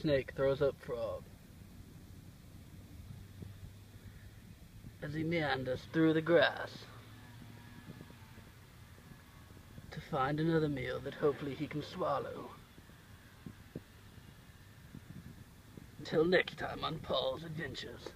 Snake throws up frog. As he meanders through the grass to find another meal that hopefully he can swallow. Until next time on Paul's Adventures.